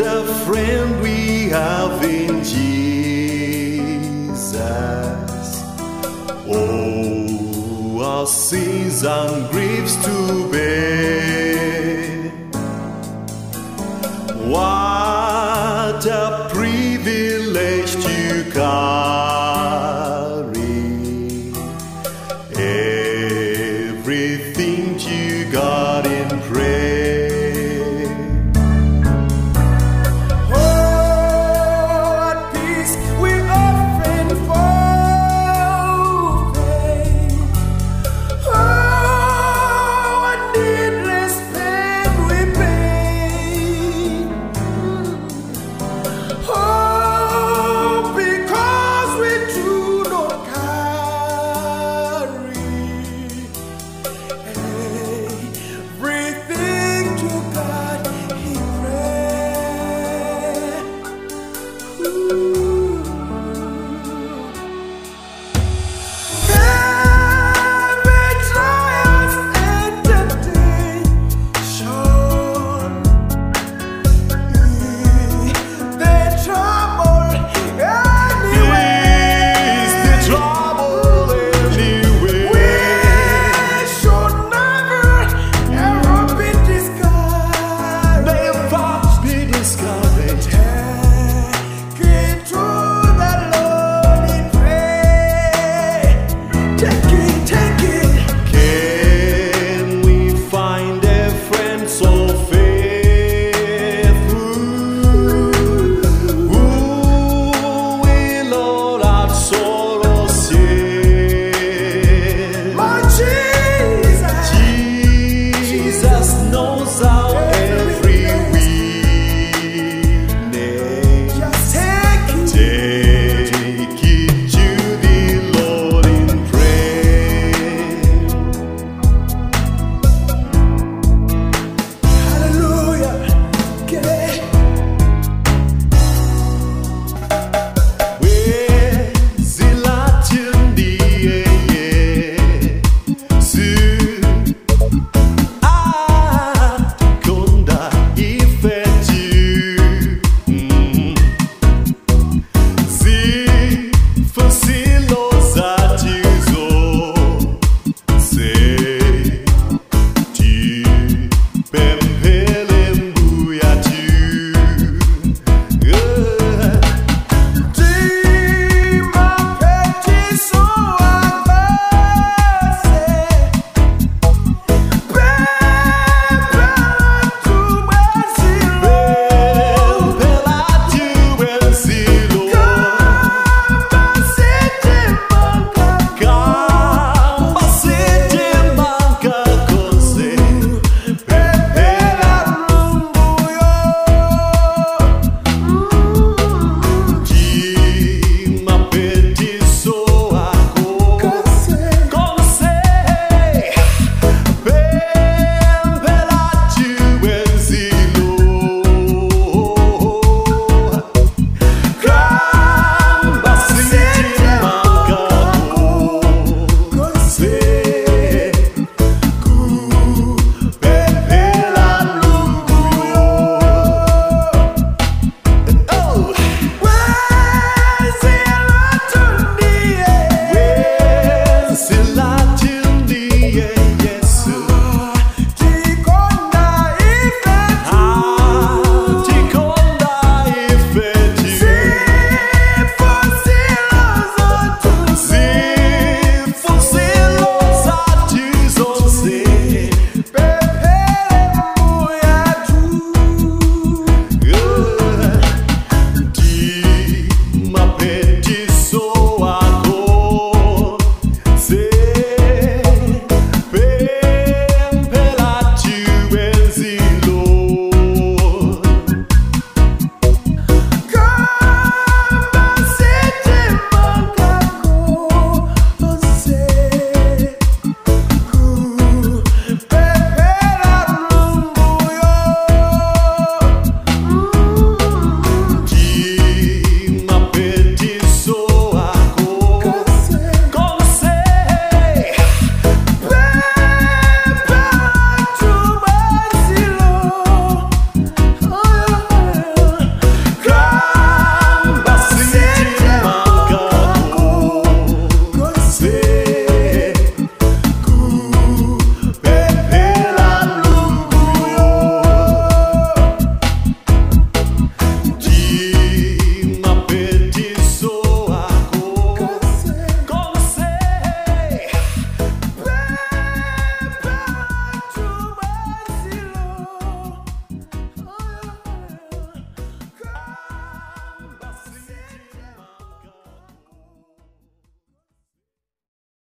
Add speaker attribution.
Speaker 1: a friend we have in Jesus. Oh, our sins and griefs to bear.